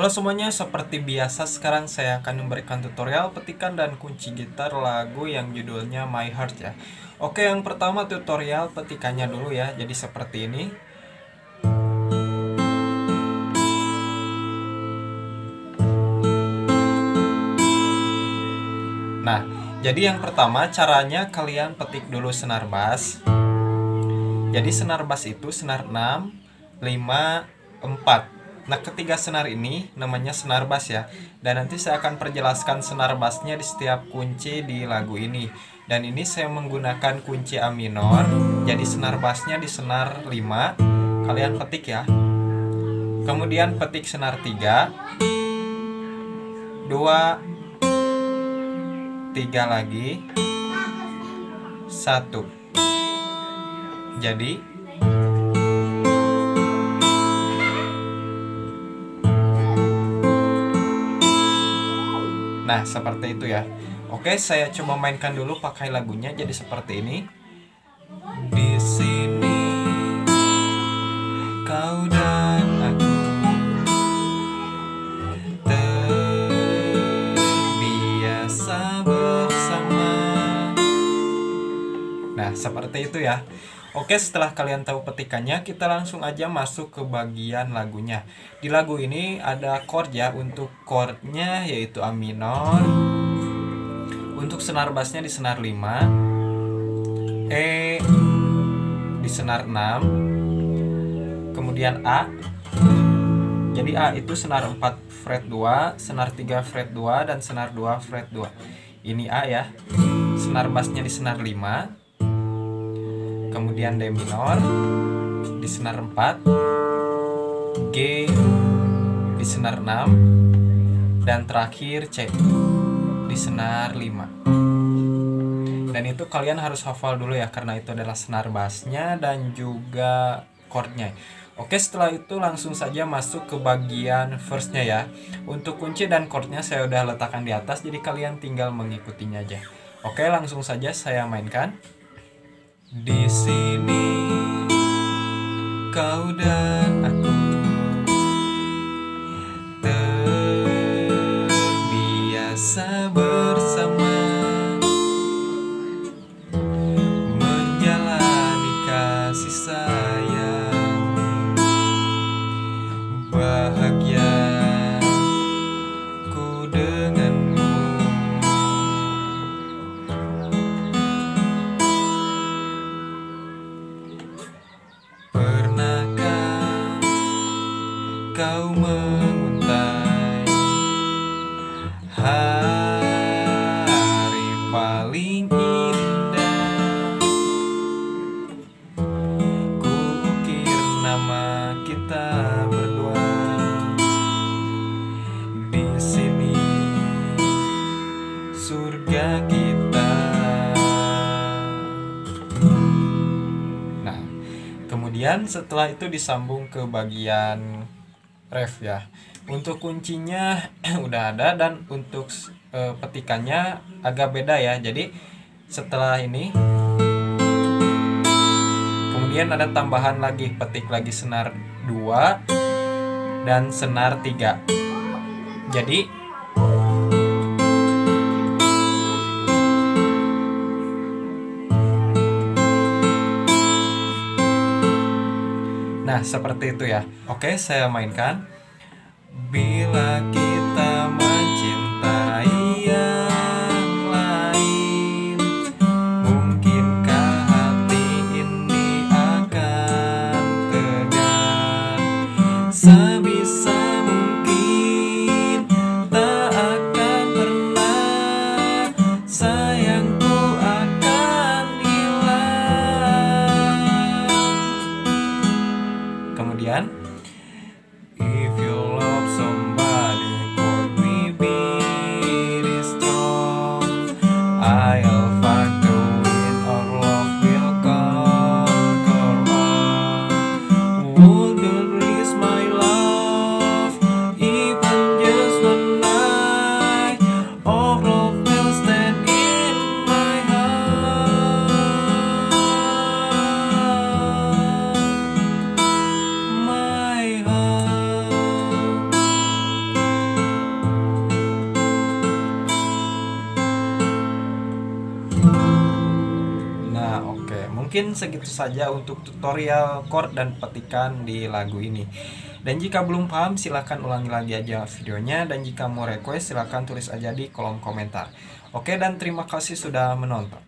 Halo semuanya, seperti biasa sekarang saya akan memberikan tutorial petikan dan kunci gitar lagu yang judulnya My Heart ya. Oke, yang pertama tutorial petikannya dulu ya. Jadi seperti ini. Nah, jadi yang pertama caranya kalian petik dulu senar bass. Jadi senar bass itu senar 6, 5, 4. Nah, ketiga senar ini namanya senar bass ya. Dan nanti saya akan perjelaskan senar bassnya di setiap kunci di lagu ini. Dan ini saya menggunakan kunci A minor. Jadi senar bassnya di senar 5. Kalian petik ya. Kemudian petik senar 3. 2 tiga lagi satu jadi nah seperti itu ya. Oke saya coba mainkan dulu pakai lagunya jadi seperti ini. Di sini kau dan aku terbiasa bersama. Nah seperti itu ya Oke setelah kalian tahu petikannya kita langsung aja masuk ke bagian lagunya. Di lagu ini ada chord ya untuk chordnya yaitu A minor Untuk senar bassnya di senar 5 E di senar 6 Kemudian A Jadi A itu senar 4 fret 2 Senar 3 fret 2 dan senar 2 fret 2 Ini A ya Senar bassnya di senar 5 kemudian D minor di senar 4 G di senar 6 dan terakhir C di senar 5 dan itu kalian harus hafal dulu ya karena itu adalah senar bassnya dan juga chordnya. Oke setelah itu langsung saja masuk ke bagian firstnya ya. Untuk kunci dan chordnya saya udah letakkan di atas jadi kalian tinggal mengikutinya aja. Oke langsung saja saya mainkan di sini kau dan kita berdua di sini surga kita Nah, kemudian setelah itu disambung ke bagian ref ya. Untuk kuncinya udah ada dan untuk eh, petikannya agak beda ya. Jadi setelah ini kemudian ada tambahan lagi petik lagi senar 2 dan senar 3. Jadi Nah, seperti itu ya. Oke, saya mainkan. Bila kita Kemudian Mungkin segitu saja untuk tutorial chord dan petikan di lagu ini. Dan jika belum paham silahkan ulangi lagi aja videonya dan jika mau request silahkan tulis aja di kolom komentar. Oke dan terima kasih sudah menonton.